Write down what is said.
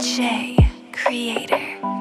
J Creator.